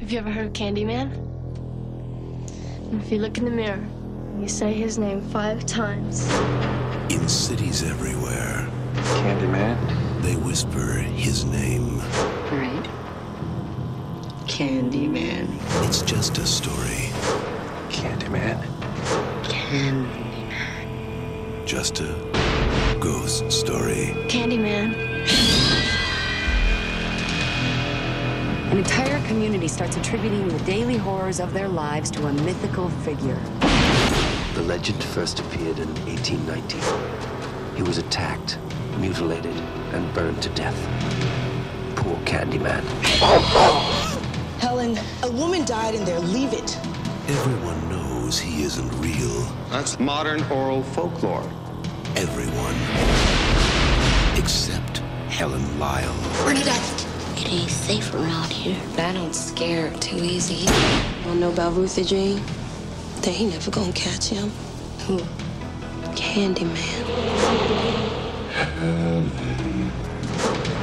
Have you ever heard of Candyman? If you look in the mirror, you say his name five times. In cities everywhere, Candyman. they whisper his name. Right. Candyman. It's just a story, Candyman. Candyman. just a ghost story. Candyman. An entire community starts attributing the daily horrors of their lives to a mythical figure. The legend first appeared in 1890. He was attacked, mutilated, and burned to death. Poor Candyman. Helen, a woman died in there. Leave it. Everyone knows he isn't real. That's modern oral folklore. Everyone. Except Helen Lyle. Bernadette. It ain't safe around here. I don't scare too easy. Wanna know about Ruthie Jean? They ain't never gonna catch him. Who? Candyman.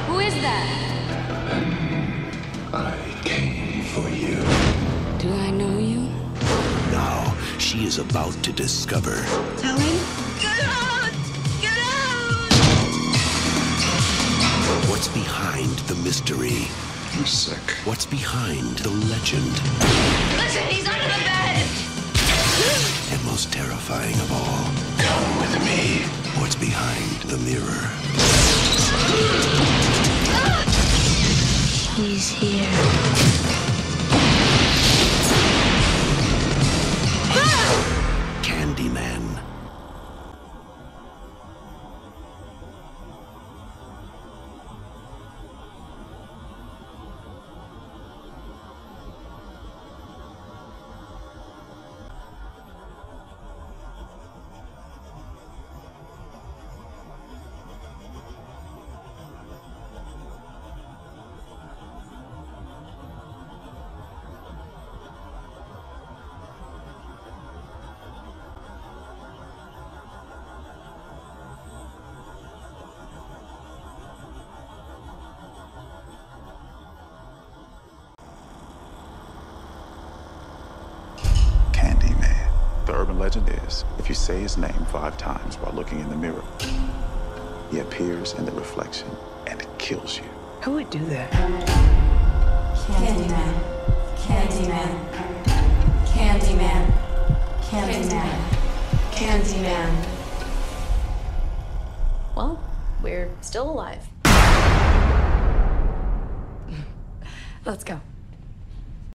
Who is that? I came for you. Do I know you? Now she is about to discover Helen? Get the mystery. I'm sick. What's behind the legend. Listen, he's under the bed! And most terrifying of all, Come with me. what's behind the mirror. The urban legend is if you say his name five times while looking in the mirror, he appears in the reflection and kills you. Who would do that? Candyman. Candyman. Candyman. Candyman. Candyman. Well, we're still alive. Let's go.